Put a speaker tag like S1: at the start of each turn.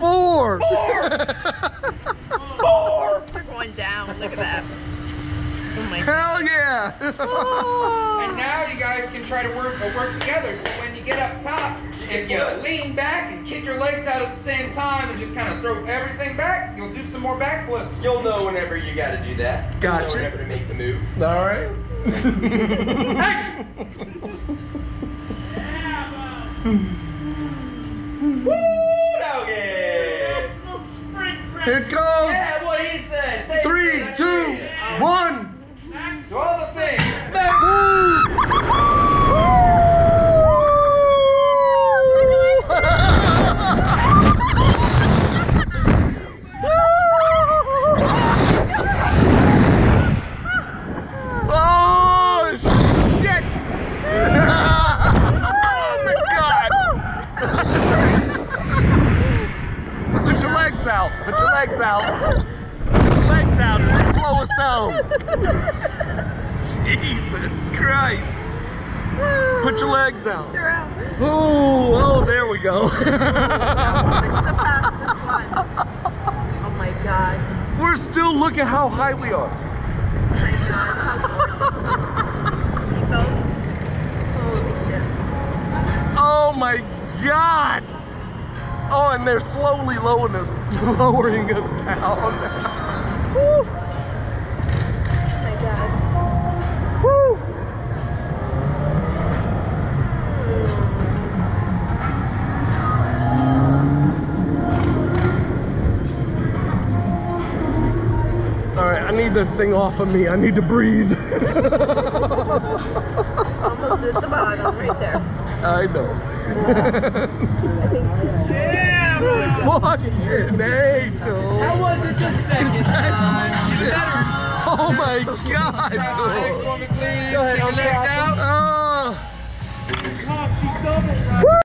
S1: Four.
S2: Four. We're going down. Look at that. Oh my
S1: Hell yeah. Oh.
S3: And now you guys can try to work work together. So when you get up top, if you lean back and kick your legs out at the same time and just kind of throw everything back, you'll do some more backflips.
S4: You'll know whenever you got to do that. You'll
S1: Gotcha.
S4: Know whenever to make the move.
S1: All right. Action.
S4: Woo, doggy!
S1: Here it goes.
S4: Yeah, what he said. Say it
S1: Three,
S4: again, I
S1: two,
S4: hear you.
S1: one.
S3: Do all the things.
S1: Oh shit! oh my god! Put your legs out. Put your legs out. Put your legs out. It'll slow us down. Jesus Christ! Put your legs out.
S2: You're out.
S1: Oh, oh, there we go.
S2: This is the fastest one. Oh my god.
S1: We're still look at how high we are.
S2: Seatbelt. Holy shit.
S1: Oh my god! Oh, and they're slowly lowering us, lowering us down. I need this thing off of me. I need to breathe.
S2: Almost at the bottom, right there.
S1: I know.
S2: I think.
S1: Fucking Angel.
S3: How was it the second time? You better.
S1: Oh my god.
S3: Legs
S1: Joel.
S3: please.
S4: Go ahead,
S3: Stick your
S4: I'm
S3: legs out.
S1: Oh. Woo!